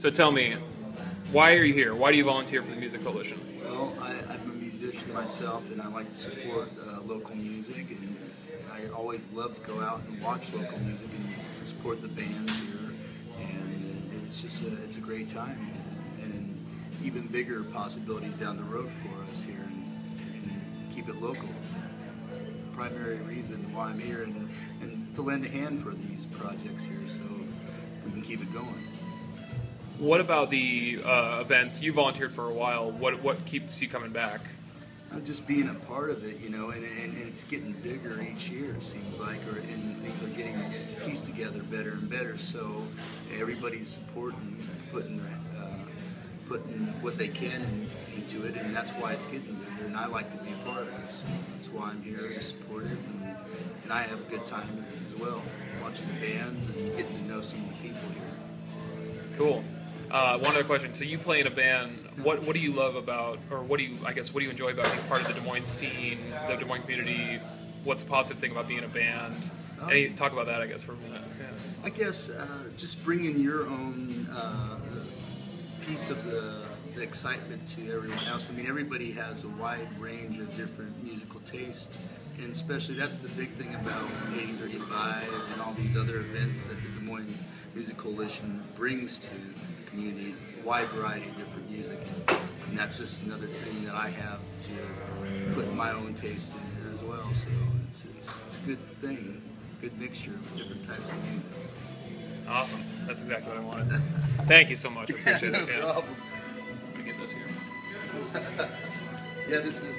So tell me, why are you here? Why do you volunteer for the Music Coalition? Well, I, I'm a musician myself, and I like to support uh, local music, and I always love to go out and watch local music and support the bands here, and it's just a, it's a great time, and even bigger possibilities down the road for us here, and, and keep it local. It's the primary reason why I'm here, and, and to lend a hand for these projects here, so we can keep it going. What about the uh, events? You volunteered for a while. What what keeps you coming back? Uh, just being a part of it, you know, and, and, and it's getting bigger each year, it seems like, or and things are getting pieced together better and better. So everybody's supporting, putting uh, putting what they can in, into it, and that's why it's getting bigger. And I like to be a part of it, so that's why I'm here to support it, and, and I have a good time as well, watching the bands and getting to know some of the people here. Cool. Uh, one other question. So you play in a band. What what do you love about, or what do you, I guess, what do you enjoy about being part of the Des Moines scene, the Des Moines community? What's a positive thing about being a band? Any talk about that, I guess, for a minute. Yeah. I guess uh, just bringing your own uh, piece of the, the, excitement to everyone else. I mean, everybody has a wide range of different musical taste, and especially that's the big thing about 80/35 and all these other events that the Des Moines Music Coalition brings to the community. A wide variety of different music, and, and that's just another thing that I have to put my own taste in here as well. So it's, it's, it's a good thing, good mixture of different types of music. Awesome. That's exactly what I wanted. Thank you so much. I appreciate it. Yeah. problem. Get this here. yeah, this is.